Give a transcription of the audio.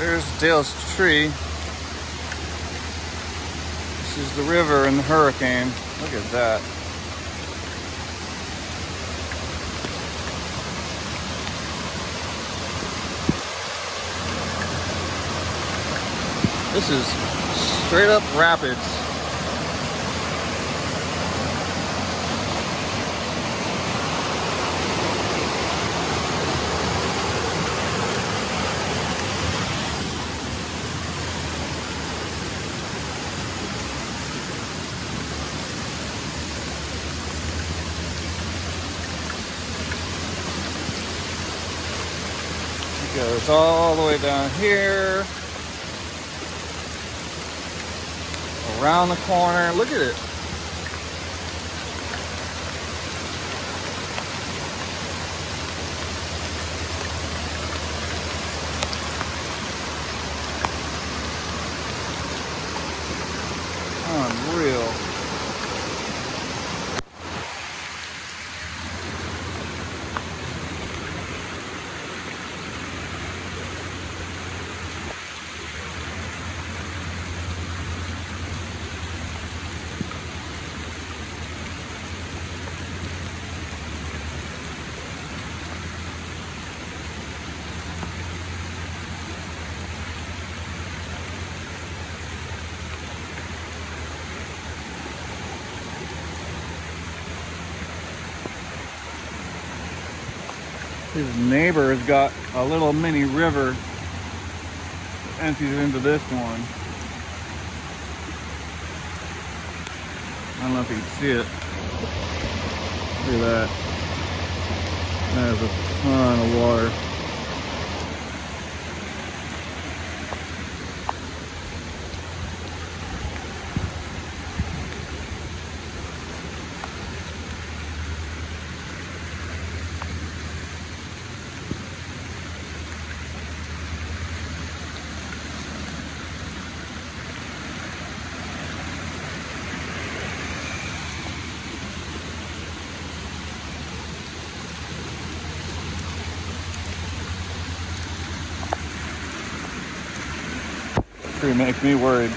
There's Dale's tree. This is the river and the hurricane. Look at that. This is straight up rapids. Goes all the way down here. Around the corner. Look at it. His neighbor has got a little mini river that empties into this one. I don't know if you can see it. Look at that. That is a ton of water. Tree makes me worried.